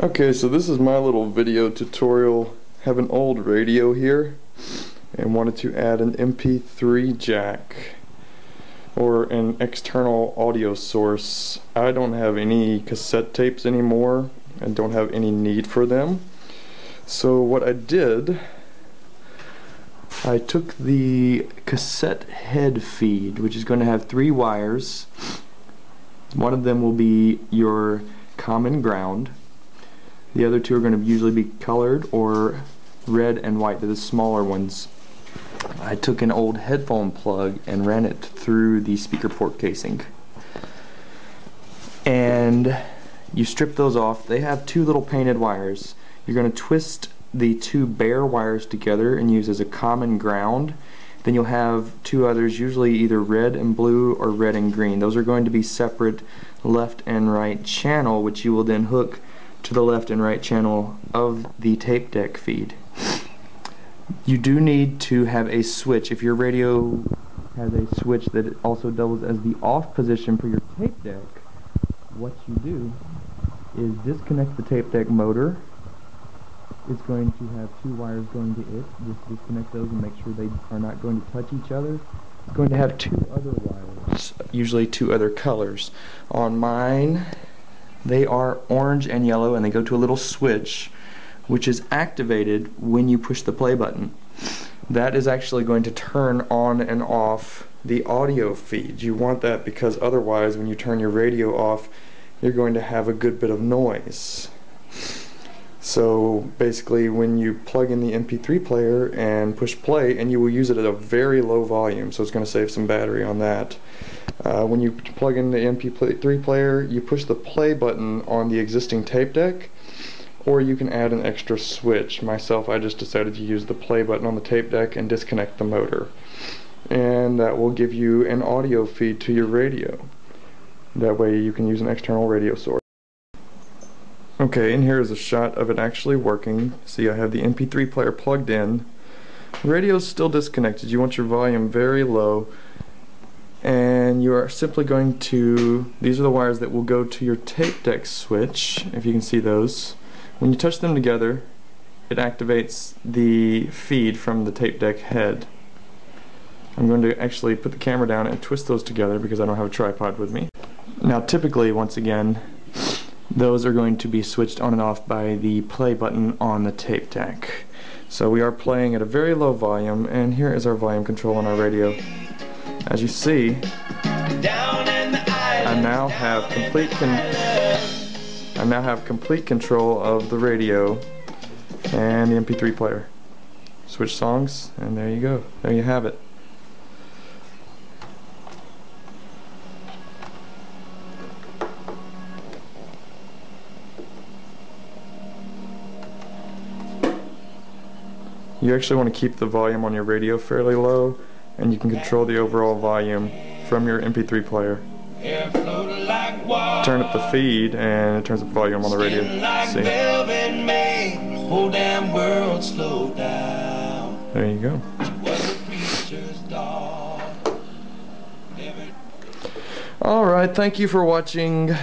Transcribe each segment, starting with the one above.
Okay, so this is my little video tutorial. have an old radio here and wanted to add an MP3 jack or an external audio source. I don't have any cassette tapes anymore and don't have any need for them. So what I did, I took the cassette head feed, which is going to have three wires. One of them will be your common ground the other two are going to usually be colored or red and white. They're the smaller ones. I took an old headphone plug and ran it through the speaker port casing. And you strip those off. They have two little painted wires. You're going to twist the two bare wires together and use as a common ground. Then you'll have two others, usually either red and blue or red and green. Those are going to be separate left and right channel, which you will then hook to the left and right channel of the tape deck feed. You do need to have a switch. If your radio has a switch that also doubles as the off position for your tape deck, what you do is disconnect the tape deck motor. It's going to have two wires going to it. Just disconnect those and make sure they are not going to touch each other. It's going to have two other wires, usually two other colors. On mine, they are orange and yellow and they go to a little switch which is activated when you push the play button. That is actually going to turn on and off the audio feed. You want that because otherwise when you turn your radio off you're going to have a good bit of noise. So basically when you plug in the MP3 player and push play and you will use it at a very low volume so it's going to save some battery on that. Uh, when you plug in the MP3 player you push the play button on the existing tape deck or you can add an extra switch. Myself I just decided to use the play button on the tape deck and disconnect the motor and that will give you an audio feed to your radio. That way you can use an external radio source. Okay, and here is a shot of it actually working. See, I have the MP3 player plugged in. Radio's still disconnected. You want your volume very low. And you are simply going to, these are the wires that will go to your tape deck switch, if you can see those. When you touch them together, it activates the feed from the tape deck head. I'm going to actually put the camera down and twist those together because I don't have a tripod with me. Now typically, once again, those are going to be switched on and off by the play button on the tape deck. So we are playing at a very low volume and here is our volume control on our radio. As you see, I now have complete I now have complete control of the radio and the MP3 player. Switch songs and there you go. There you have it. You actually want to keep the volume on your radio fairly low and you can control the overall volume from your MP3 player. Turn up the feed and it turns up the volume on the radio. See? There you go. Alright, thank you for watching.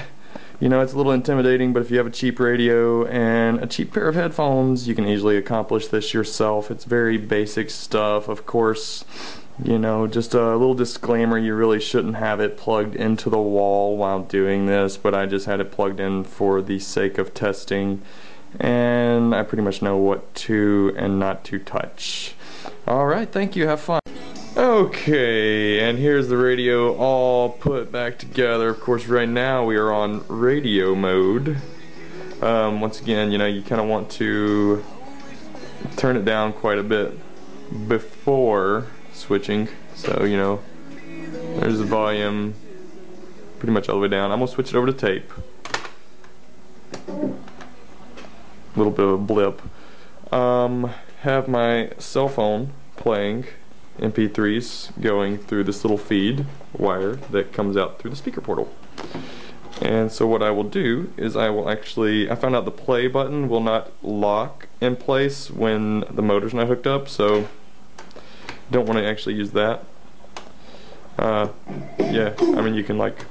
You know, it's a little intimidating, but if you have a cheap radio and a cheap pair of headphones, you can easily accomplish this yourself. It's very basic stuff. Of course, you know, just a little disclaimer, you really shouldn't have it plugged into the wall while doing this, but I just had it plugged in for the sake of testing, and I pretty much know what to and not to touch. Alright, thank you, have fun. Okay, and here's the radio all put back together. Of course, right now we are on radio mode. Um, once again, you know, you kind of want to turn it down quite a bit before switching. So, you know, there's the volume pretty much all the way down. I'm going to switch it over to tape. A little bit of a blip. Um, have my cell phone playing MP3s going through this little feed wire that comes out through the speaker portal. And so what I will do is I will actually, I found out the play button will not lock in place when the motor's not hooked up, so don't want to actually use that. Uh, yeah, I mean you can like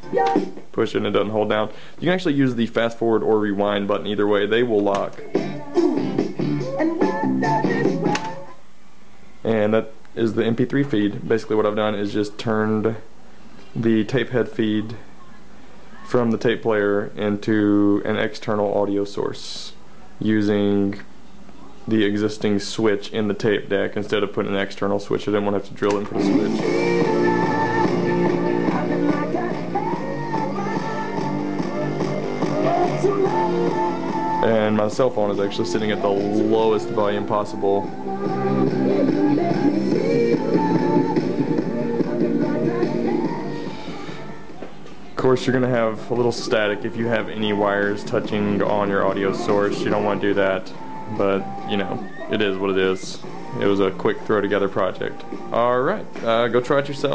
push it and it doesn't hold down. You can actually use the fast forward or rewind button either way. They will lock. And that is the MP3 feed. Basically what I've done is just turned the tape head feed from the tape player into an external audio source using the existing switch in the tape deck instead of putting an external switch. I didn't want to have to drill in for the switch. And my cell phone is actually sitting at the lowest volume possible. Of course, you're going to have a little static if you have any wires touching on your audio source. You don't want to do that, but you know, it is what it is. It was a quick throw together project. Alright, uh, go try it yourself.